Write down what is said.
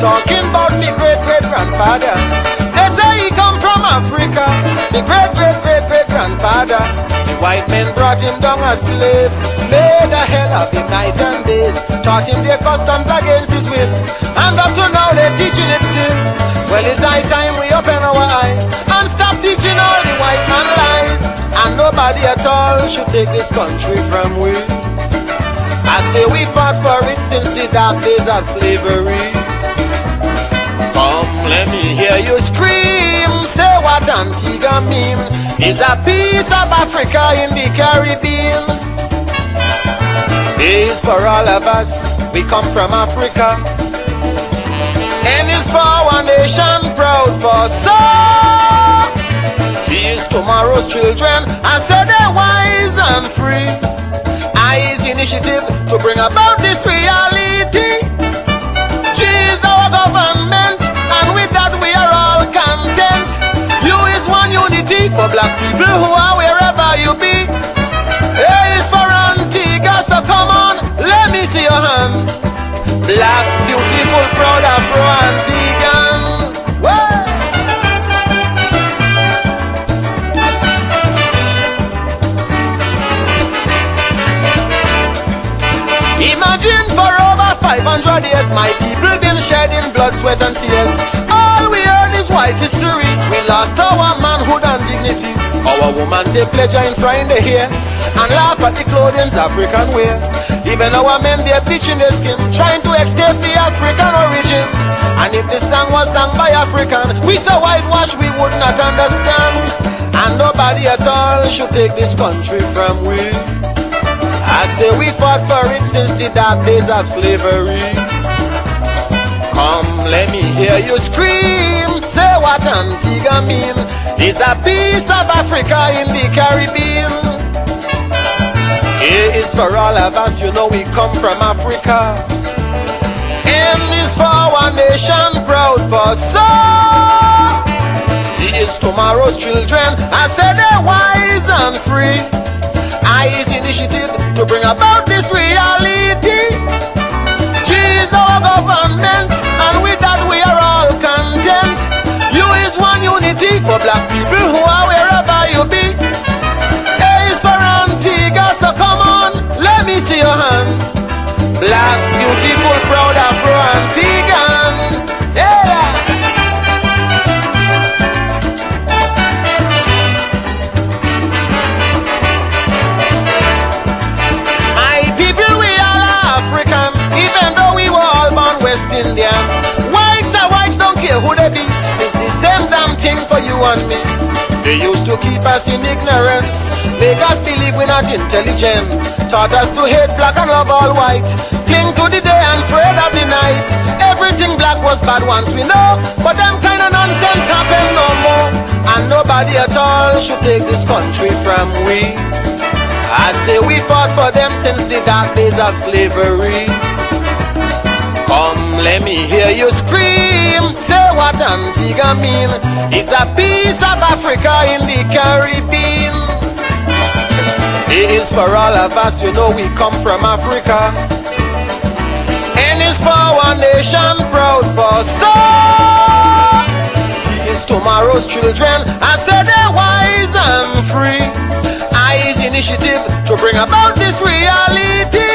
talking about me great great grandfather. They say he come from Africa, me great great great great grandfather. The white men brought him down as slave, made a hell of him night and days, taught him their customs against his will, and up to now they're teaching it still. Well, it's high time we open our eyes and stop teaching all the white man lies, and nobody at all should take this country from we. I say we fought for it since the dark days of slavery. Let me hear you scream. Say what Antigua mean. Is a piece of Africa in the Caribbean. Is for all of us. We come from Africa. And it's for our nation proud for so. These tomorrow's children. I say they're wise and free I is initiative to bring about this reality. Unity for black people who are wherever you be. A is for Antigua, so come on, let me see your hand. Black, beautiful, proud Afro Antiguan. Imagine for over 500 years My people been shedding blood, sweat and tears is white history. We lost our manhood and dignity. Our woman take pleasure in frying the hair And laugh at the clothing's African wear. Even our men they're bleaching their skin Trying to escape the African origin. And if this song was sung by African We so whitewash we would not understand. And nobody at all should take this country from we. I say we fought for it since the dark days of slavery. Come, let me hear you scream. Say what Antigua mean. Is a piece of Africa in the Caribbean. It is for all of us, you know we come from Africa. M is for our nation, proud for so. T is tomorrow's children. I say they're wise and free. I is initiative to bring about this reality. And me. They used to keep us in ignorance, make us believe we're not intelligent. Taught us to hate black and love all white. Cling to the day and afraid of the night. Everything black was bad once we know, but them kind of nonsense happen no more. And nobody at all should take this country from we. I say we fought for them since the dark days of slavery. Come, let me hear you scream. Say what Antigua mean. It's a piece of Africa in the Caribbean. It is for all of us, you know we come from Africa. And it's for our nation, proud for so. It is tomorrow's children. I said they're wise and free. I is initiative to bring about this reality.